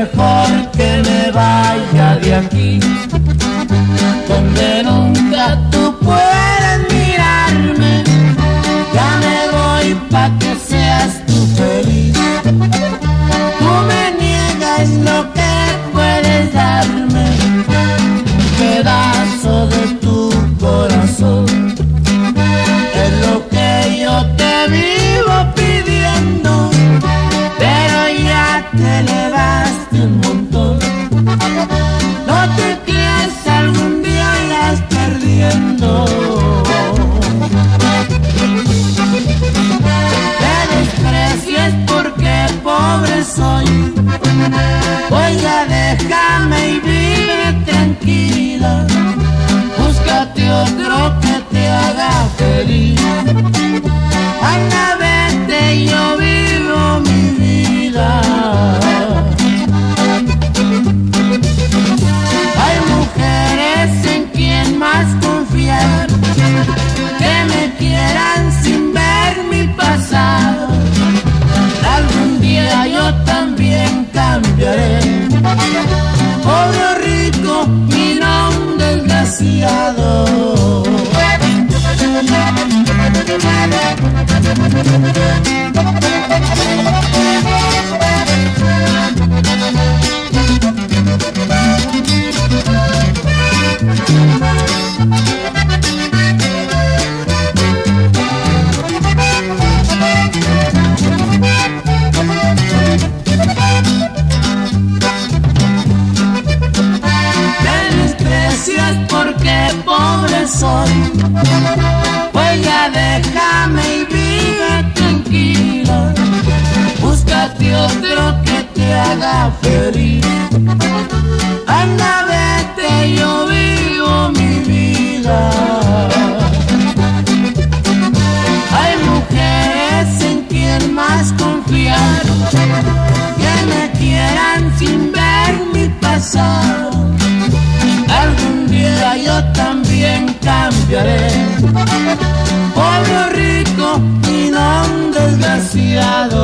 mejor que me vaya de aquí, donde nunca tú puedes. Pobre soy. Oiga, déjame y vive tranquila. Búscate otro que te haga feliz. Anda, vete, yo vivo mi vida. Hay mujeres en quien más confiar, no un desgraciado. Soy. Oiga, déjame y vive tranquila. Búscate otro que te haga feliz. Cambiaré, pobre o rico y no desgraciado.